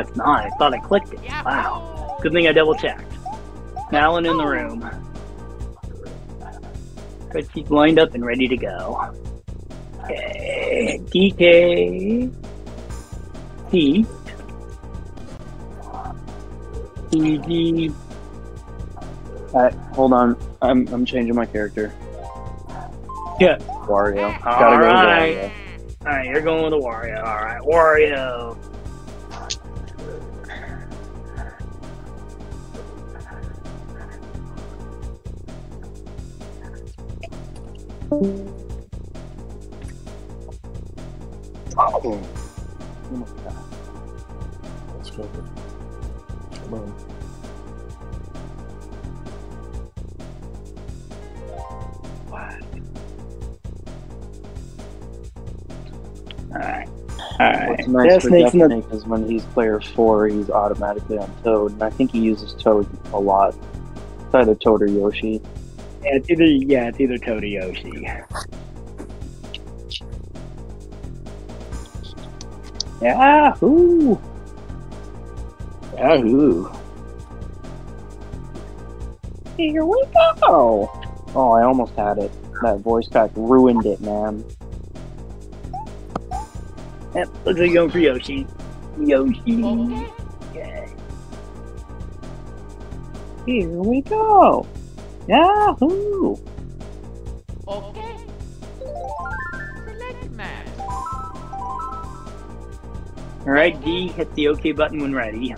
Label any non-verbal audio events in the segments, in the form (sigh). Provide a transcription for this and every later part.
it's not. I thought I clicked it. Wow. Good thing I double checked. Alan in the oh. room. Good, she's lined up and ready to go. Okay. DK. T. EG. Alright, uh, hold on. I'm I'm changing my character. Yeah. Wario. All Gotta go with right. Wario. Alright, you're going with a Wario. Alright, Wario. Oh. Let's go. Come on. Alright. Alright. What's nice Death for Snake is when he's player four, he's automatically on Toad, and I think he uses Toad a lot. It's either Toad or Yoshi. Yeah, it's either yeah, it's either or Yoshi. Yahoo! Yahoo! Here we go! Oh, I almost had it. That voice pack ruined it, man. Yep, looks like going for Yoshi. Yoshi. Oh. Okay. Here we go! Yahoo! Okay. Select map. Alright, D, hit the OK button when ready.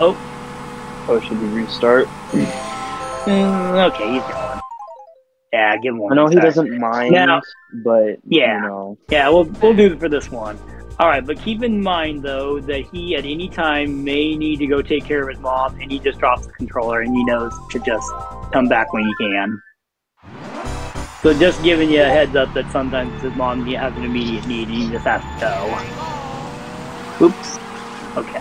Oh, Oh, should we restart? mm, (laughs) okay, he's going. Yeah, give him one. I know he doesn't mind, Now- but Yeah. you know, Yeah, we'll we'll do it for this one. All right, but keep in mind though that he at any time may need to go take care of his mom, and he just drops the controller, and he knows to just come back when he can. So just giving you a heads up that sometimes his mom has an immediate need, and he just has to go. Oops. Okay.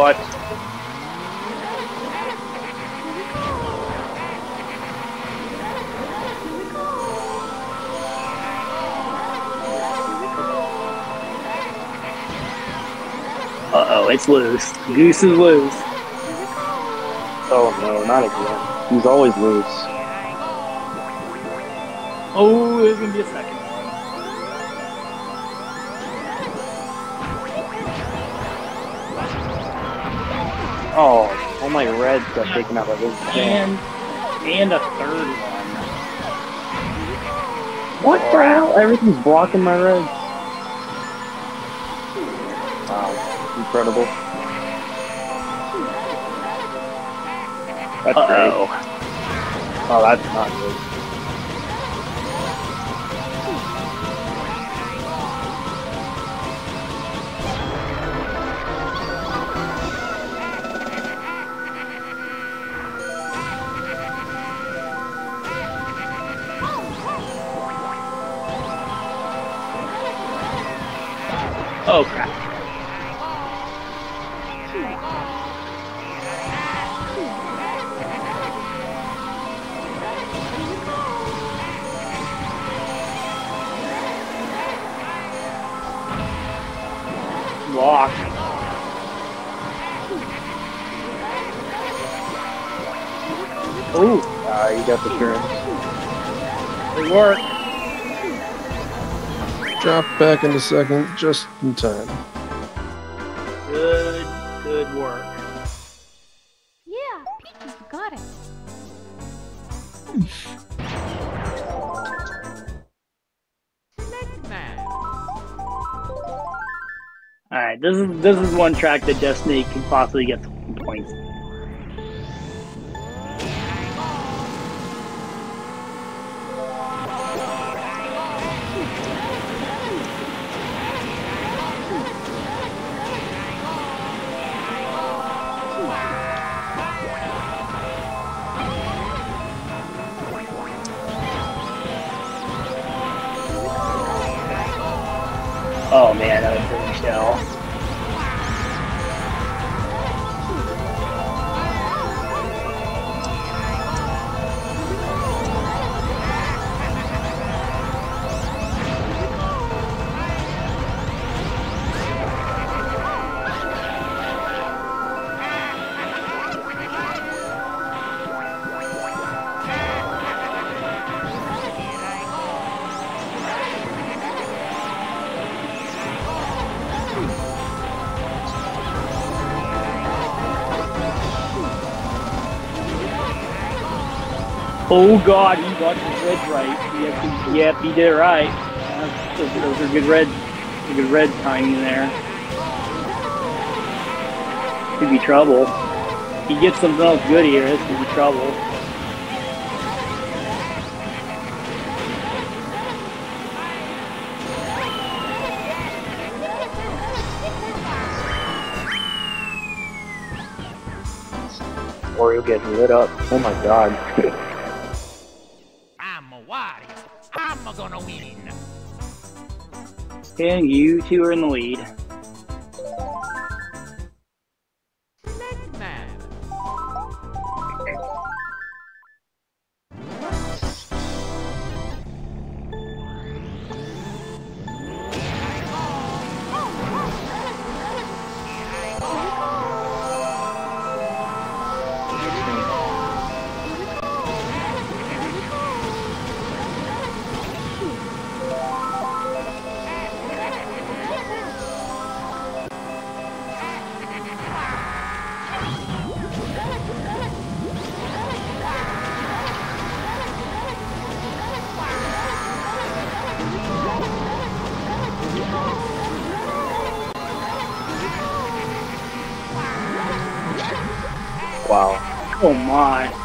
What? Uh oh, it's loose. Goose is loose. Oh no, not again. He's always loose. Oh, there's gonna be a second. Oh, all my reds got taken out by this. And and a third one. What the hell? Everything's blocking my reds. Wow, incredible. That's great. Uh-oh. Oh, that's not good. Drop in a second just in time. Good, good work. Yeah, Peaches, you got it. Select map. Alright, this is this is one track that Destiny can possibly get Oh man, that was pretty shell. Oh god, he got his reds right. Yep, he, yep, he did it right. Those, those are good red, good red timing there. Could be trouble. He gets something else good here. This could be trouble. Wario getting lit up. Oh my god. (laughs) And you two are in the lead. Oh my.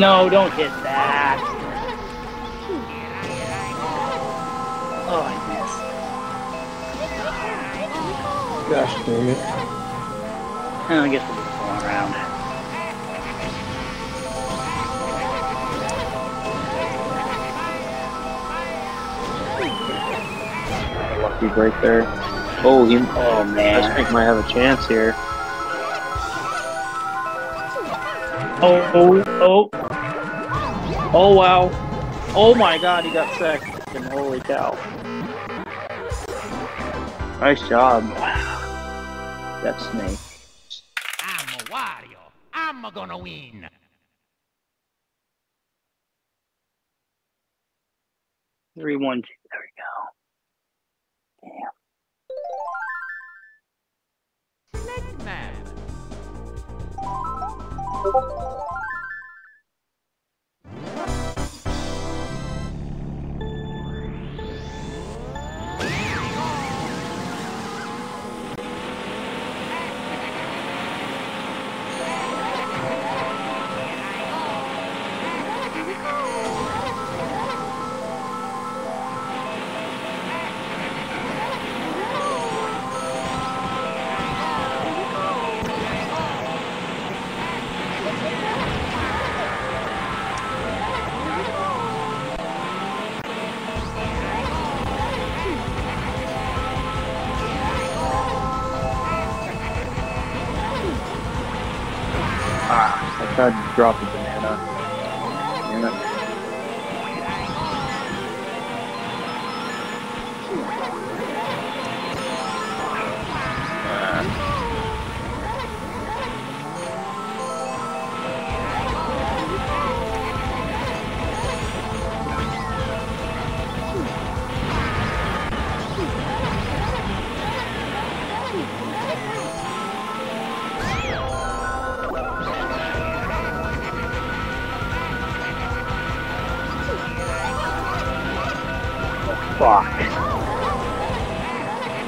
No, don't hit that. Oh, I missed. Gosh dang it. Oh, I guess we'll just on around. Lucky break there. Oh, he Oh man. Westbank might have a chance here. Oh, oh, oh. Oh wow. Oh my god, he got second. Holy cow. Nice job. Wow! That snake. I'm a Wario. I'm a gonna win. Three, one, two. There we go. Next man. Thank you.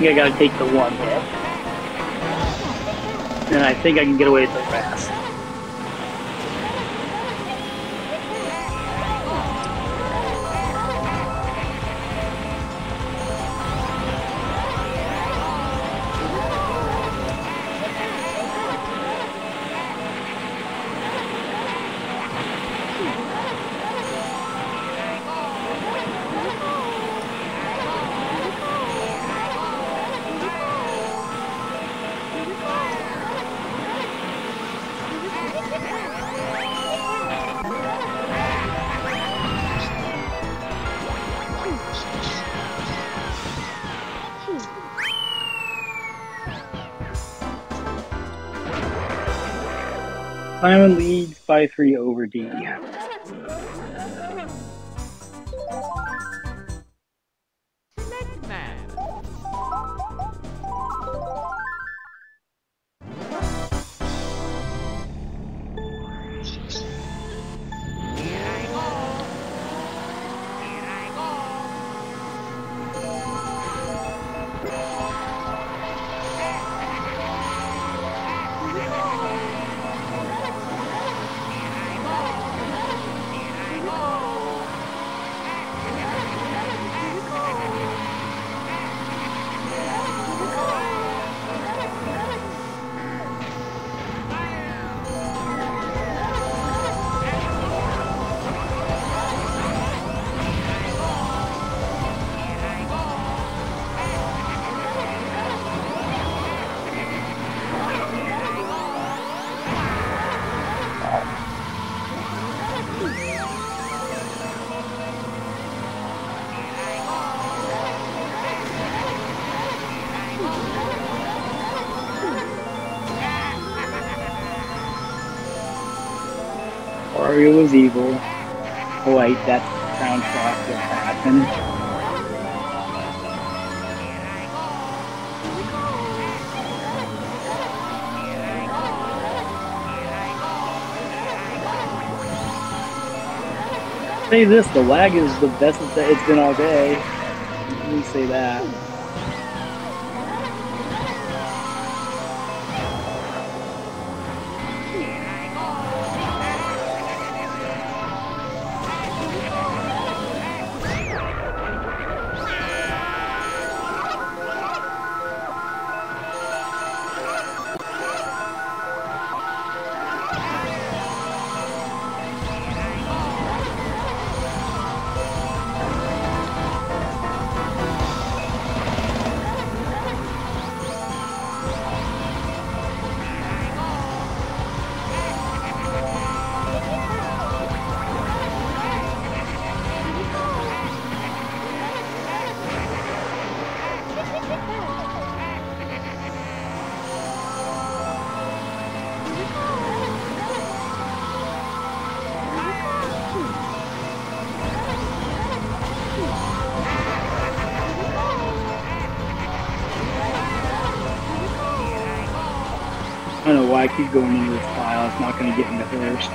Think I gotta take the one hit. And I think I can get away with the rest. three over d. Mario was evil. Oh wait, that's soundtrack that happened. Say this, the lag is the best it's been all day. Let me say that. Why I keep going into this pile. It's not going to get into first.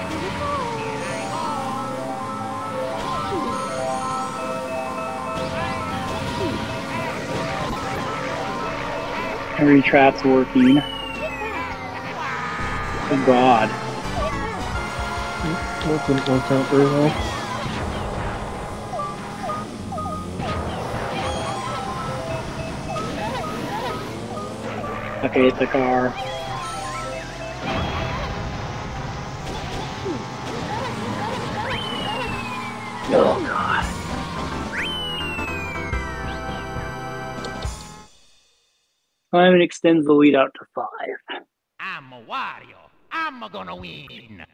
Every trap's working. Oh god. That didn't work out very well. Okay, it's a car. Simon extends the lead out to five. I'm a Wario. I'm a gonna win.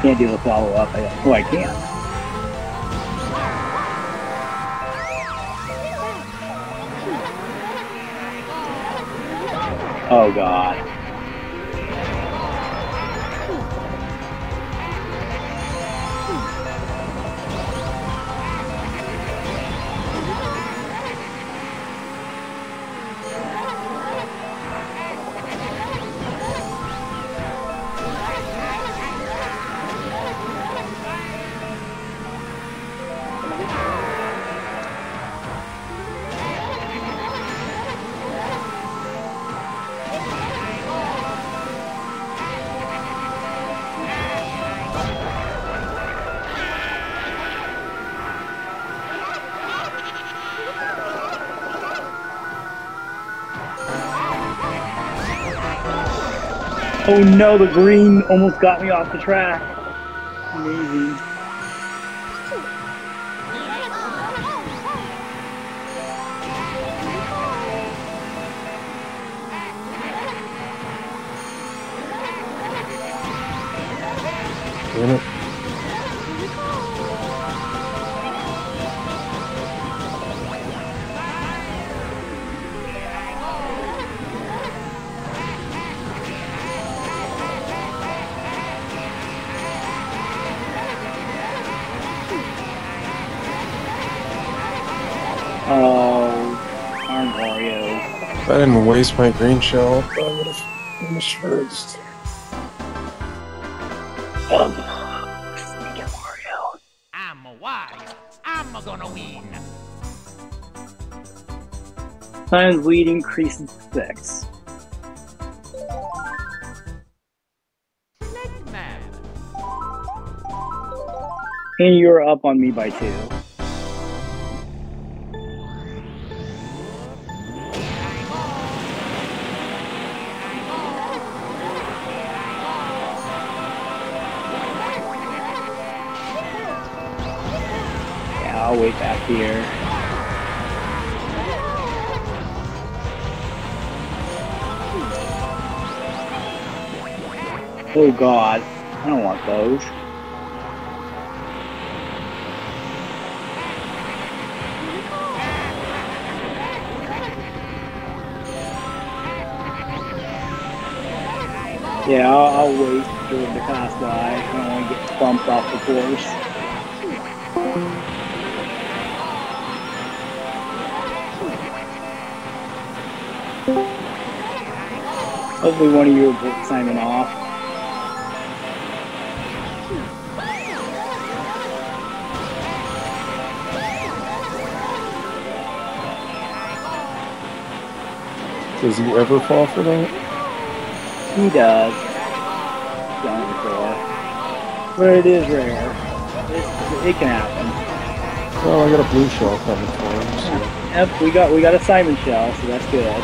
Can't do the follow up. I, oh, I can. Oh god. Oh no, the green almost got me off the track. Amazing. Damn it. Didn't waste my green shell, I would have finished first. Um, Ugh. Sneaky I'm a Wario. I'm a gonna win. Simon's lead increases six. And you're up on me by two. Oh god, I don't want those. Yeah, I'll, I'll wait for the to pass by. I don't want to get bumped off the course. Hopefully one of you will Simon off. Does he ever fall for that? He does. Don't before. But it is rare. It, it can happen. Well, I got a blue shell coming for him, so. Yep, we got we got a Simon shell, so that's good.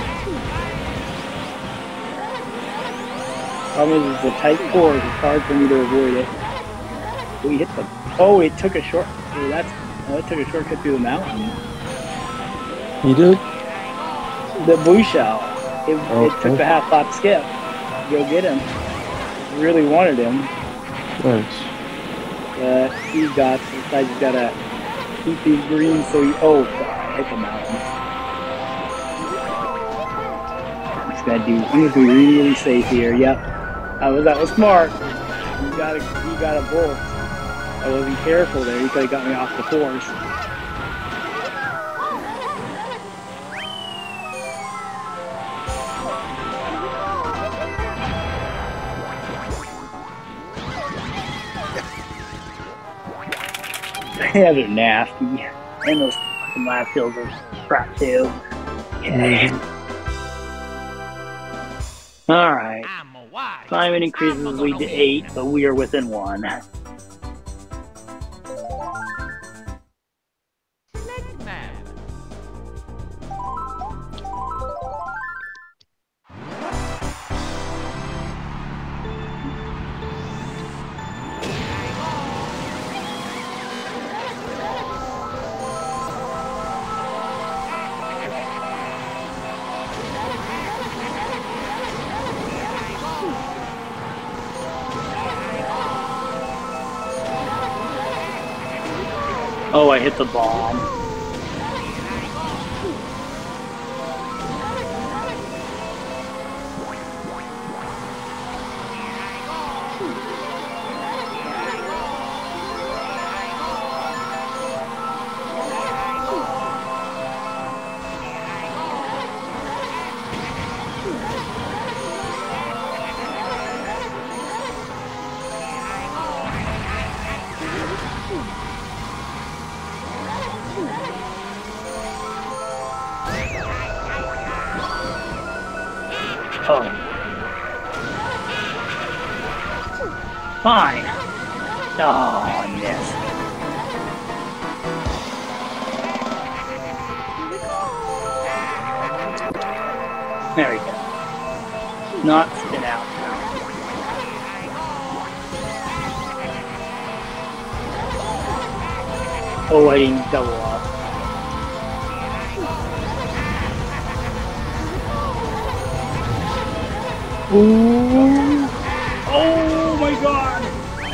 Problem is, it's a tight course. It's hard for me to avoid it. We hit the. Oh, it took a short. Oh, that's. Oh, it took a shortcut through the mountain. He did? The blue shell. It, it took the half lap skip. Go get him. Really wanted him, Nice. but he got. I just gotta keep these greens so he. Oh, God, hit the mountain. I'm just gonna do. I'm just gonna be really safe here. Yep, that was that was smart. You got a you got a bolt. I wasn't careful there. He could have got me off the course. Yeah, they're nasty. And those fucking lab hills are crap too. Yeah. Alright. I'm a Wario. Simon increases lead to eight, but we are within one. I hit the bomb.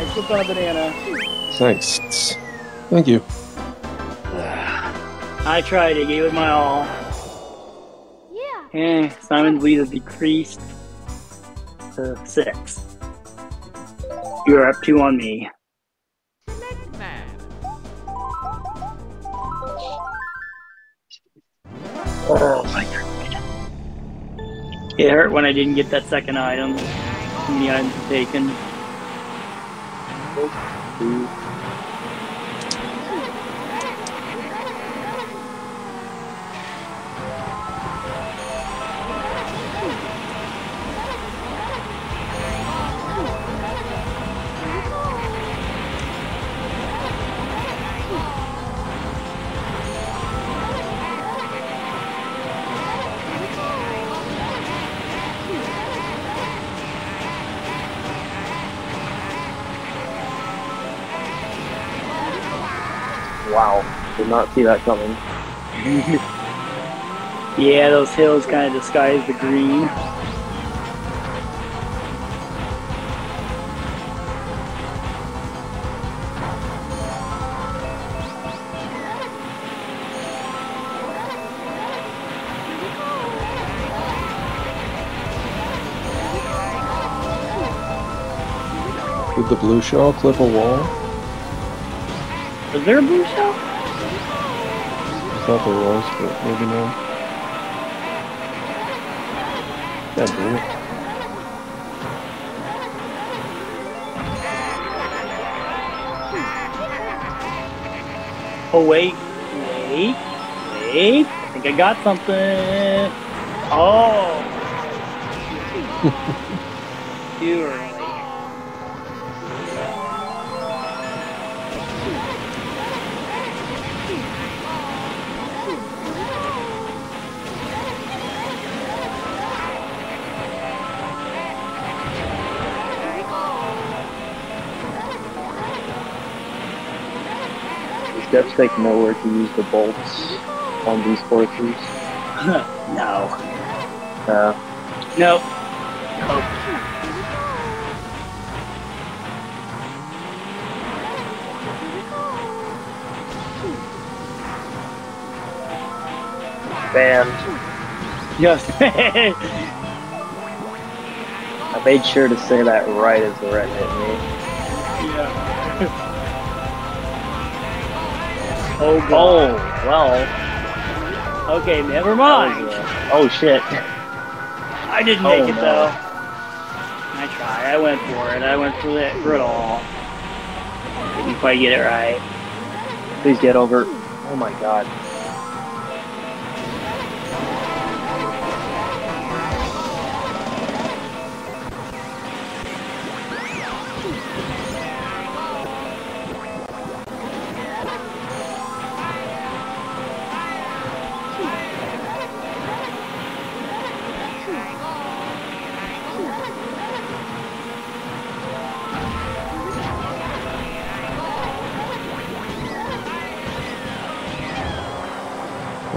I slipped on a banana. Nice. Thank you. I tried, I gave it my all. Yeah. Eh, Simon's lead has decreased to six. You're up two on me. Oh my god. It hurt when I didn't get that second item. Too many items taken. Wow. Not see that coming. (laughs) Yeah, those hills kind of disguise the green. Did the blue shell clip a wall? Was there a blue shell? Thought there was, but maybe not. Yeah, blue. Oh wait, wait, wait. I think I got something. Oh. (laughs) Too early. Does Depstake know where to use the bolts on these courses? (laughs) no. Uh, Nope. Nope. banned. Yes. (laughs) I made sure to say that right as the red hit me. Oh Oh, well. Okay, never mind. uh, oh shit. I didn't make Oh, it no. though. I tried. I went for it. I went for it, for it all. Didn't quite get it right. Please get over. Oh my god.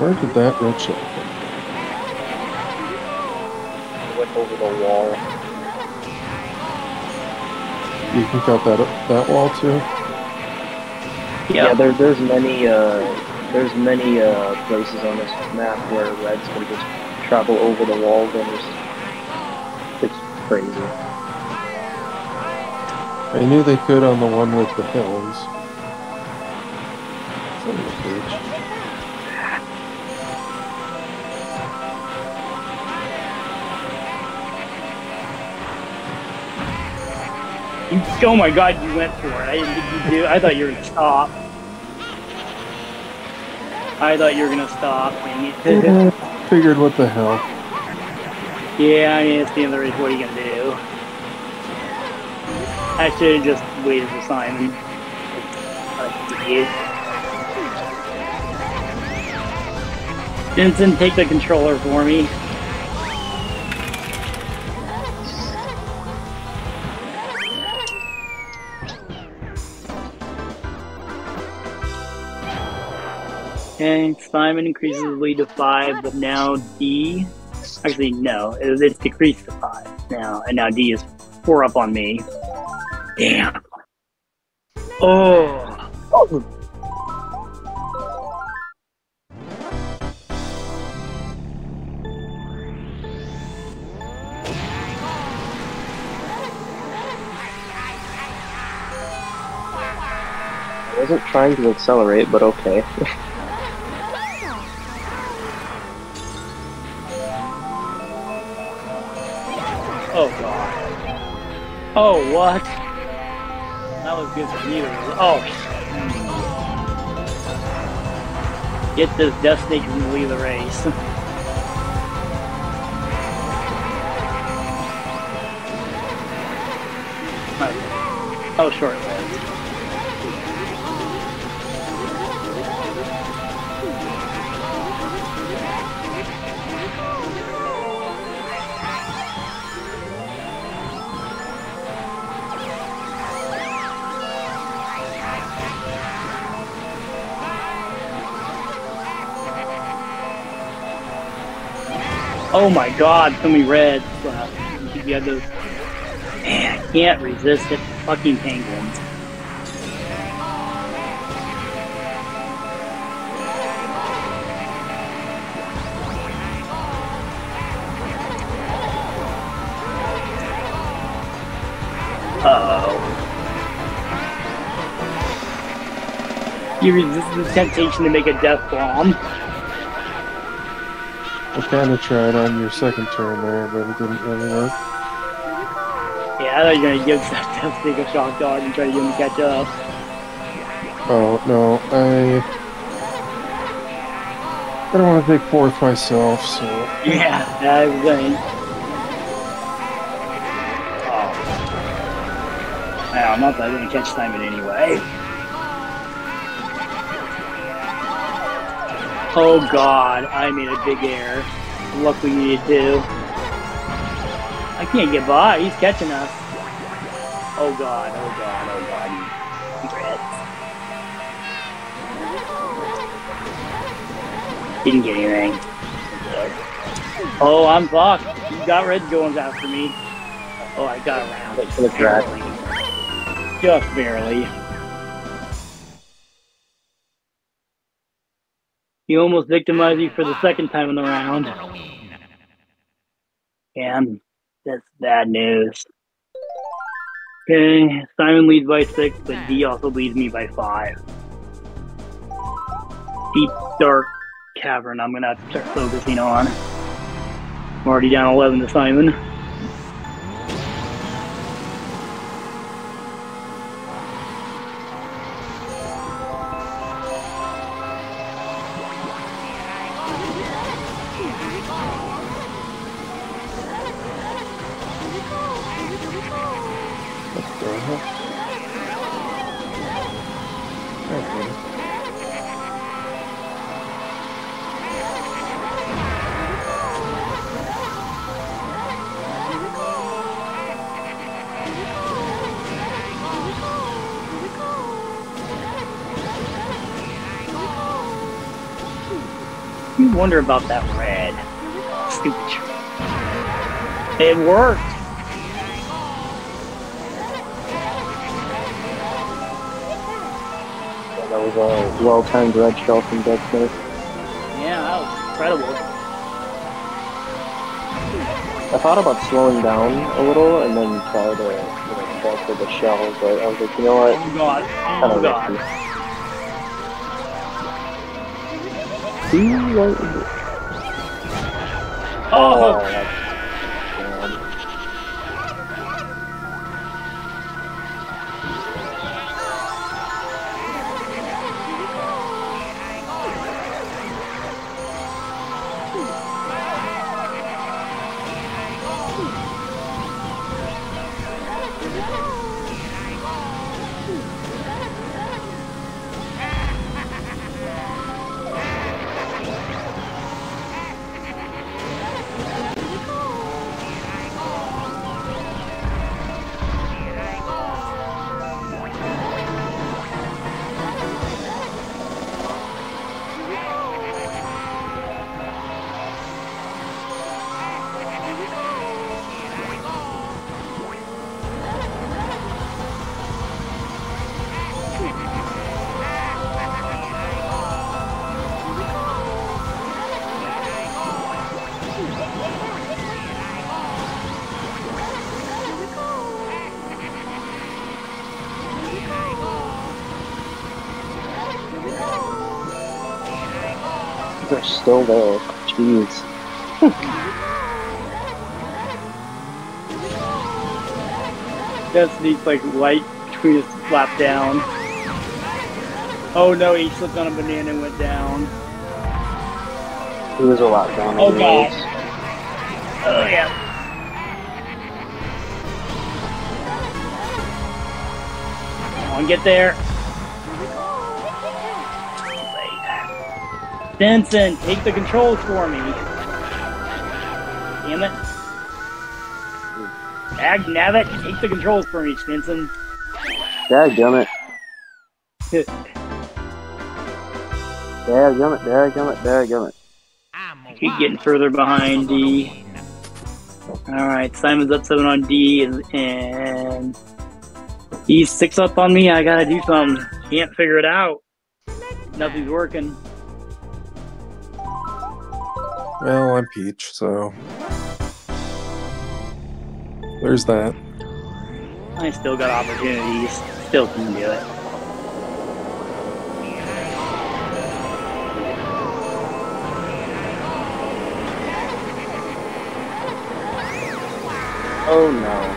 Where did that red shell come Went over the wall. You can cut that up, that wall too. Yeah, there, there's many uh, there's many uh, places on this map where reds can just travel over the walls and just it's crazy. I knew they could on the one with the hills. Oh my god, you went for it. I didn't think you do. I thought you were gonna stop. I thought you were gonna stop. Dang it. (laughs) Figured what the hell. yeah, I mean, it's the end of the race. What are you gonna do? I should have just waited for Simon. What an idiot. Vincent, take the controller for me. Okay, Simon increases the lead to five, but now D. Actually, no, it- it's decreased to five now, and now D is four up on me. Damn. Oh. I wasn't trying to accelerate, but okay. (laughs) Oh what? That was good for us. Oh. Get this Death Snake lead of the race. (laughs) oh, short Oh my god, so many reds. Uh, you had those. Man, I can't resist it. Fucking penguins. Oh. You resist the temptation to make a death bomb. I kind of tried on your second turn there, but it didn't really work. Yeah, I thought you were gonna give (laughs) that Snake a shock dog and try to get him to catch up. Oh no, I I don't want to take fourth myself, so Yeah, I was going. Oh. Wow, not that I didn't catch Simon anyway. Oh god, I made a big error. Luck we needed to. I can't get by, he's catching us. Oh god, oh god, oh god. Regrets. Didn't get anything. Oh, I'm fucked. You got red going after me. Oh, I got around. Wait for the drag. Barely. Just barely. He almost victimized you for the second time in the round. And that's bad news. Okay, Simon leads by six, but D also leads me by five. Deep, dark cavern I'm gonna have to start focusing on. I'm already down 11 to Simon. Wonder about that red. Stupid. tr- It worked. That was a well-timed red shell from Death Snake. Yeah, that was incredible. I thought about slowing down a little and then try to you know, the shell, but I was like, you know what? Oh god. Oh god. Ooh, right- Oh, still there. Jeez. (laughs) Just needs like light between his flap down. Oh no, he slipped on a banana and went down. He was a lot down. Oh, anyways. Oh yeah. Come on, get there. Benson, take the controls for me. Damn it. Ag Navet, take the controls for me, Stinson. it. (laughs) Dadgummit, dadgummit, dadgummit. I'm a Keep getting further behind D. Alright, Simon's up seven on D, and, and he's six up on me. I gotta do something. Can't figure it out. Nothing's working. Well, I'm Peach, so there's that. I still got opportunities. Still can do it. Oh no.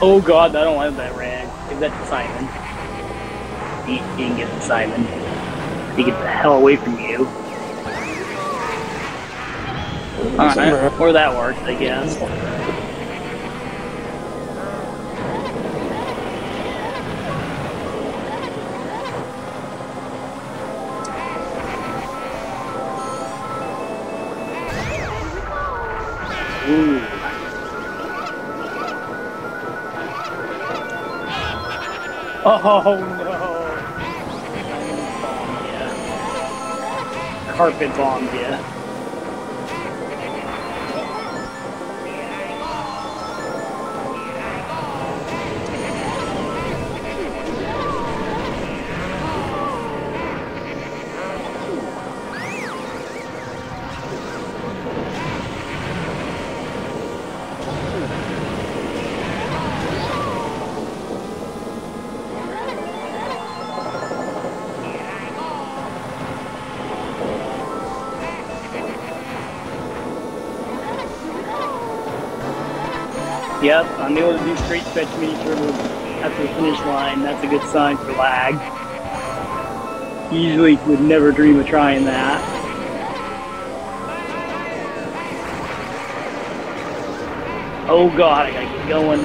Oh god, I don't want that red. Give that to Simon. He, can get to Simon. He get the hell away from you. Alright, or that worked, I guess. Ooh. Oh (laughs) no! Yeah. Carpet bombed you. Yep, I'm able to do straight stretch miniature move at the finish line. That's a good sign for lag. Usually would never dream of trying that. Oh god, I gotta get going.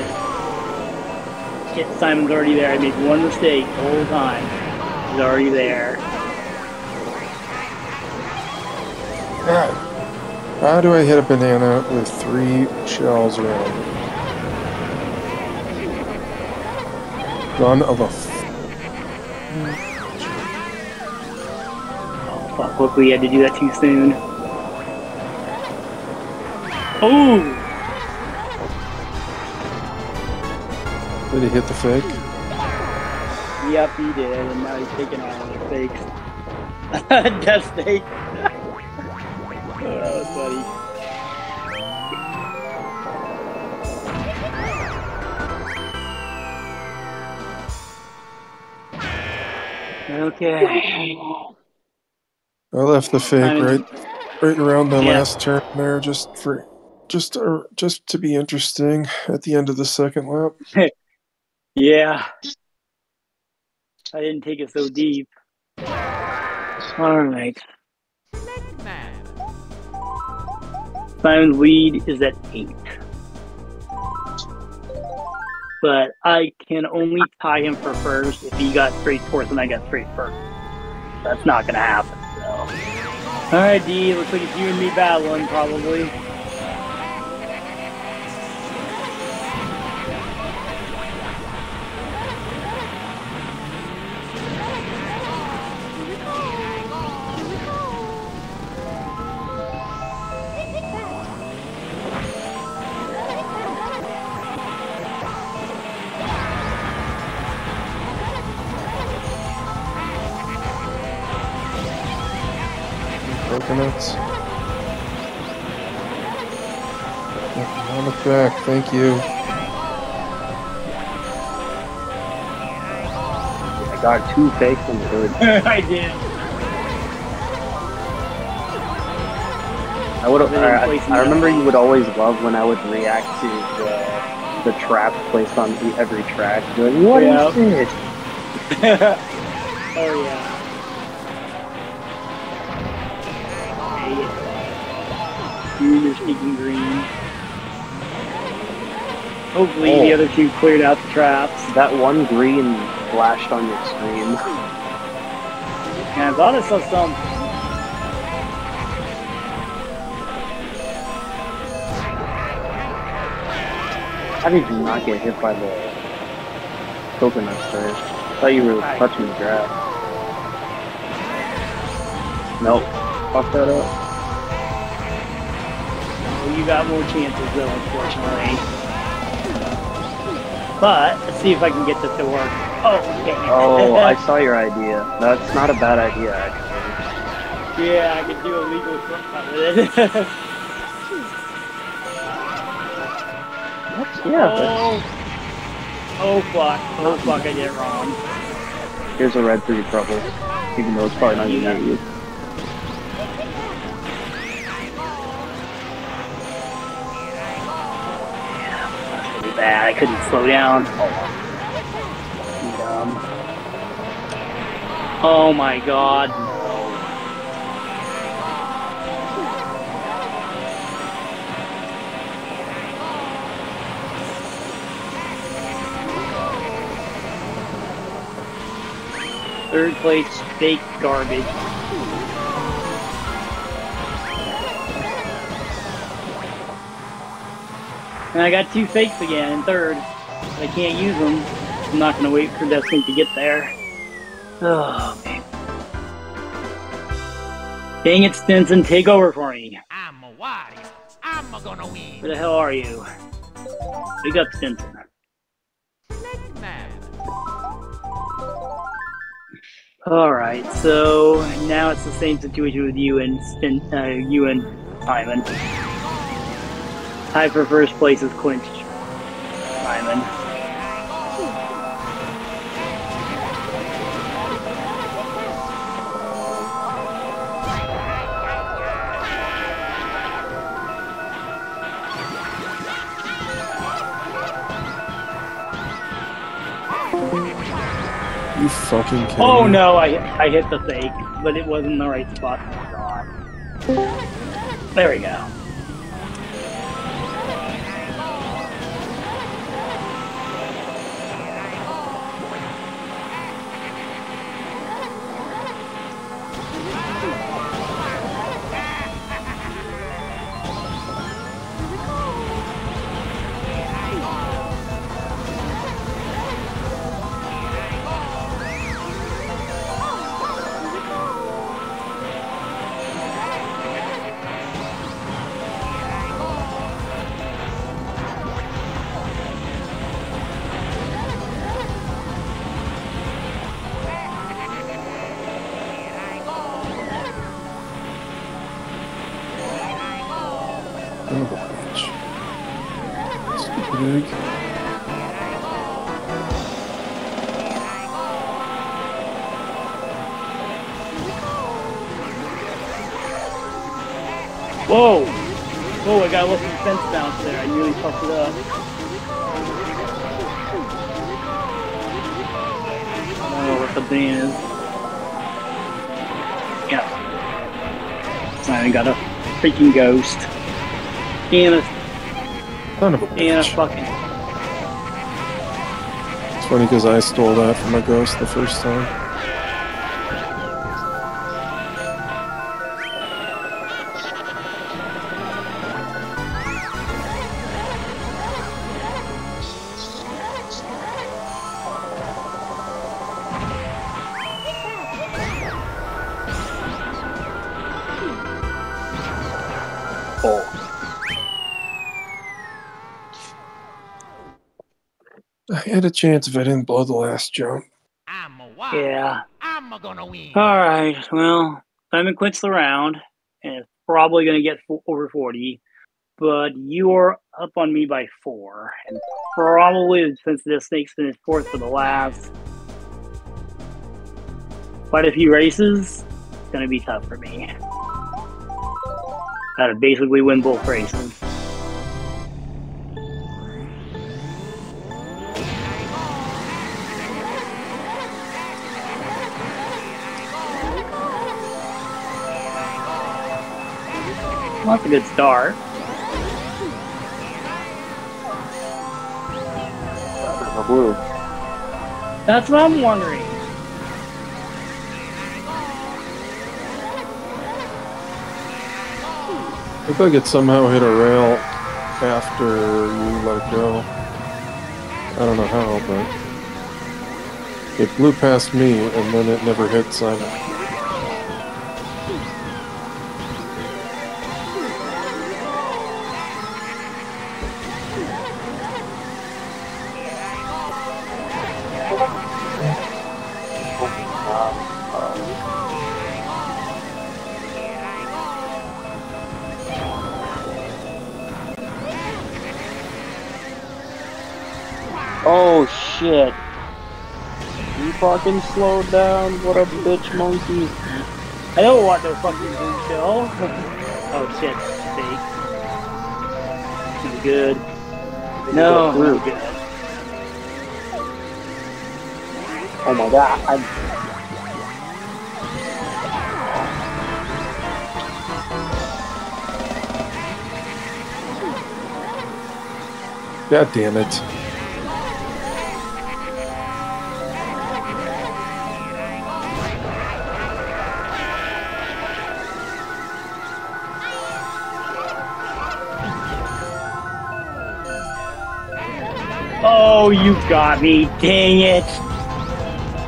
Shit, Simon's already there. I made one mistake the whole time. He's already there. God. How do I hit a banana with three shells around Son of a f- Oh, fuck, look, we had to do that too soon. Oh! Did he hit the fake? Yep, he did, and now he's taking all the fakes. (laughs) Death Snake. Okay. I left the fake I- right, right around the Yeah. last turn there, just for, just, uh, just to be interesting at the end of the second lap. (laughs) Yeah. I didn't take it so deep. All right. Next man. Simon's lead is at eight. But I can only tie him for first if he got straight fourth and I got straight first. That's not going to happen. So. All right, D. Looks like it's you and me battling, probably. Coconuts. On the back, thank you. I got two fakes in the hood. (laughs) I did. I would. Really I, I remember you would always love when I would react to the, the trap placed on every track. You're like, what is Yep. this? (laughs) oh, yeah. Sneaking green. Hopefully the Oh. other two cleared out the traps. That one green flashed on your screen. And I thought I saw some. How did you not get hit by the coconut there? I thought you were touching the grass. Nope. Fuck that up. You got more chances though, unfortunately. But let's see if I can get this to work. Oh. Oh, I (laughs) saw your idea. That's not a bad idea, actually. yeah, I could do a legal shortcut with it. (laughs) Yeah, but oh, oh fuck! Oh fuck! I did it wrong. here's a red for your troubles. Even though it's probably not You bad. I couldn't slow down. Dumb. Oh my god. Third place, fake garbage. And I got two fakes again in third. I can't use them. I'm not gonna wait for Destiny to get there. Oh man. Dang it, Stinson, take over for me. I'm a Wario. I'm a gonna win. Where the hell are you? Big up, Stinson. Alright, so now it's the same situation with you and Stin, uh, you and Simon. Tie for first place is clinched. Simon. You fucking kidding Oh me? no, I I hit the fake, but it wasn't the right spot. Oh god. There we go. There. Fucked it up. I don't know what the ban is. Yeah. So I got a freaking ghost. And a, Son of a and a bitch. fucking. It's funny because I stole that from a ghost the first time. A chance if I didn't blow the last jump. I'm a wild. Yeah. I'm gonna win. Alright, well, Simon quits the round, and it's probably going to get fo- over 40, but you are up on me by four, and probably since this snake's finished fourth for the last quite a few races, it's going to be tough for me. Got to basically win both races. Well, that's a good start. The blue. That's what I'm wondering. If I could somehow hit a rail after you let it go. I don't know how, but it blew past me and then it never hit Simon. Fucking slowed down. What a bitch monkey. I don't want no fucking blue shell. (laughs) oh shit, fake. Too good. No, Go through. no good. Oh my god. I, God damn it. Oh, you got me. Dang it.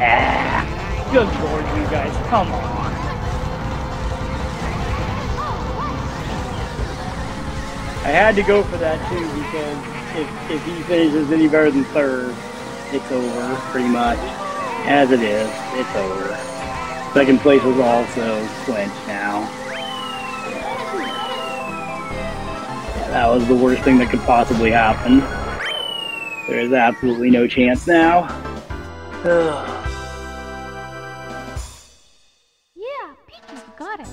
Ah, good lord, you guys. Come on. I had to go for that too because if, if he finishes any better than third, it's over pretty much. As it is, it's over. Second place was also clinched now. That was the worst thing that could possibly happen. There is absolutely no chance now. Ugh. (sighs) Yeah, Peaches got it.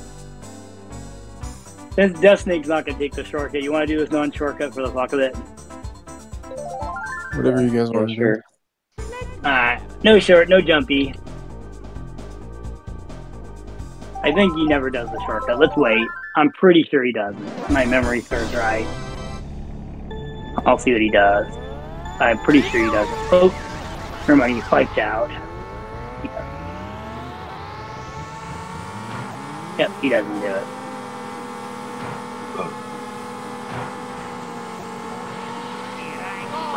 Since Death Snake's not gonna take the shortcut, you want to do this non-shortcut for the fuck of it? Whatever you guys want to sure. Alright, no short, no jumpy. I think he never does the shortcut. Let's wait. I'm pretty sure he does. My memory serves right. I'll see what he does. I'm pretty sure he doesn't Oh, never mind. He spiked out. Doesn't. Yep, he doesn't do it.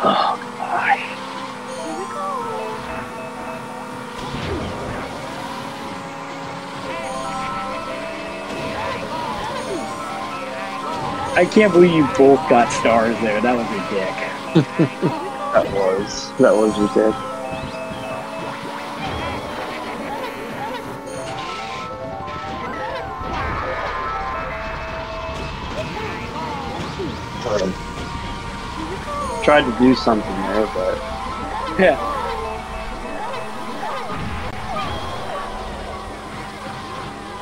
Oh, God. I can't believe you both got stars there. That was a dick. (laughs) That was. That was your dick. Um, tried to do something there, but Yeah.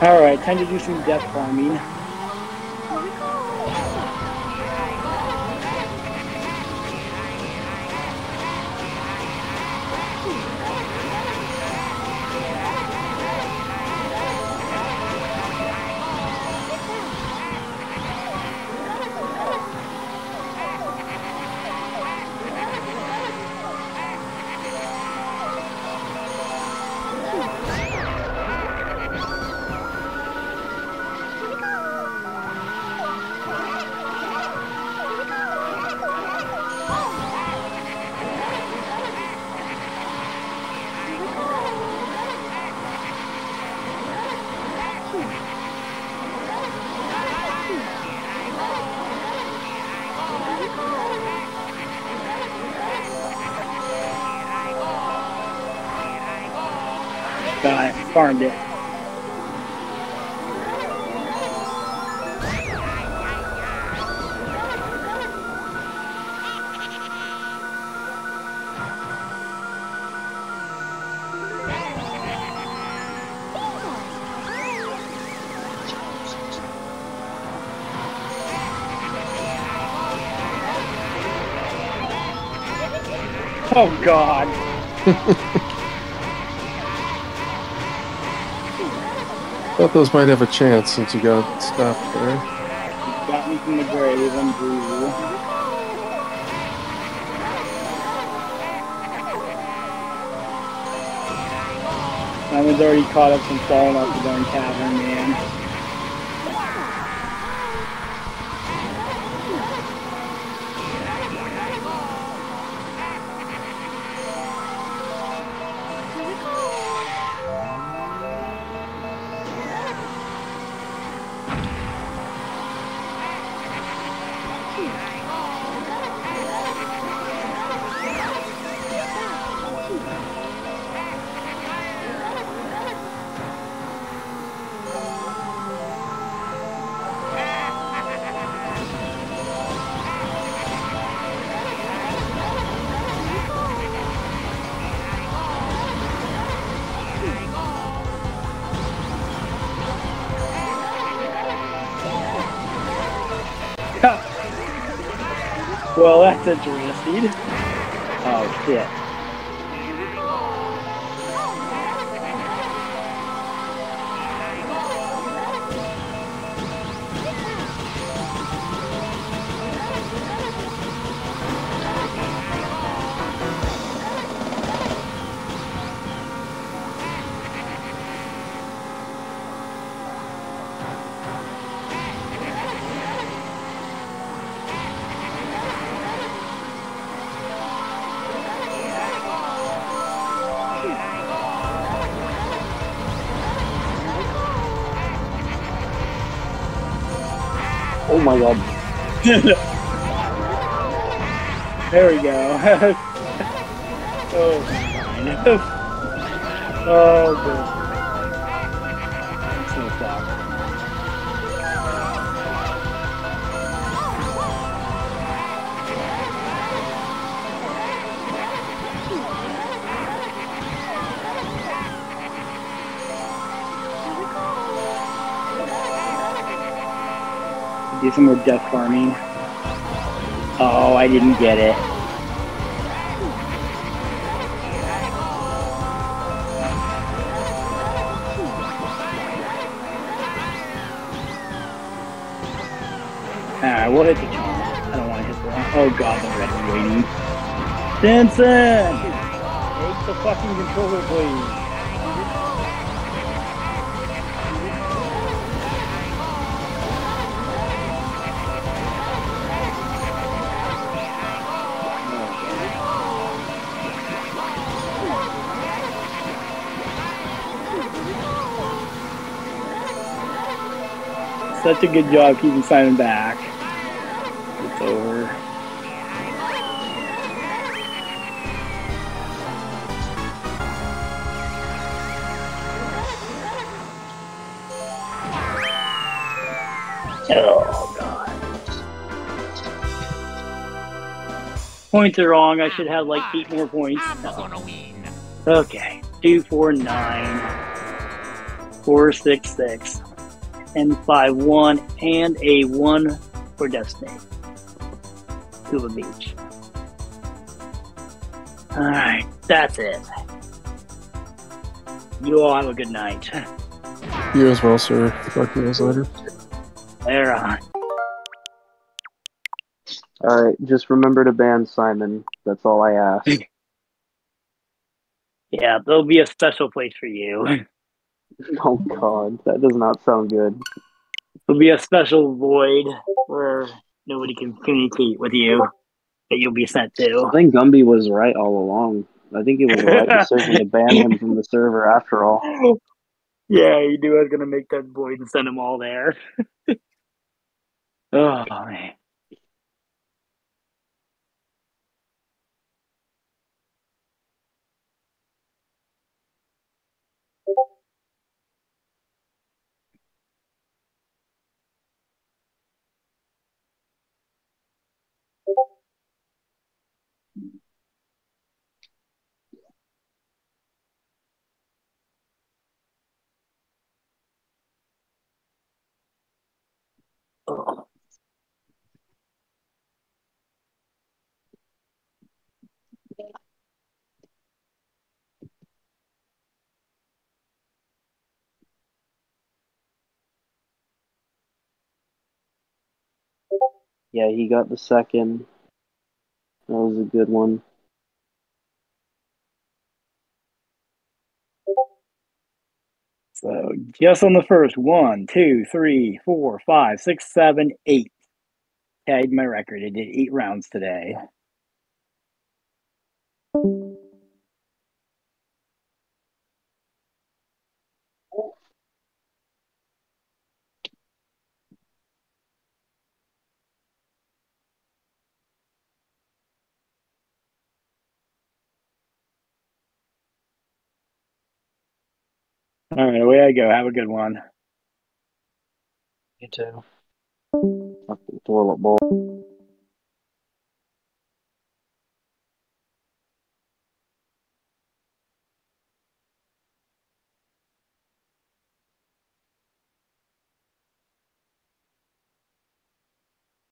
All right, time to do some death farming. It. Farmed it. Oh God. (laughs) Thought those might have a chance since you got stopped there. You Got me from the grave. I was already caught up from falling off the darn tavern, man. Well, that's interesting. Oh shit. My god, There we go. (laughs) oh, (laughs) oh, good. Do some more death farming. Oh, I didn't get it. Alright, we'll hit the charm. I don't want to hit the Oh god, the red waiting. Vincent! Take the fucking controller, please. Such a good job keeping Simon back. It's over. Oh god. Points are wrong. I should have like eight more points. Okay. Two, four, nine, four, six, six, and five, one, and a one for Destiny. Koopa Beach. Alright, that's it. You all have a good night. You as well, sir. Talk to you guys later. There on. Alright, just remember to ban Simon. That's all I ask. (laughs) Yeah, there'll be a special place for you. (laughs) oh god, that does not sound good. There'll be a special void where nobody can communicate with you that you'll be sent to. I think Gumby was right all along. I think it was (laughs) the right decision to ban him from the server after all. Yeah, you knew I was gonna make that void and send them all there. (laughs) oh man. Oh. Yeah, he got the second. That was a good one. So just on the first one, two, three, four, five, six, seven, eight. Tied my record. I did eight rounds today. All right, away I go. Have a good one. You too. Toilet bowl.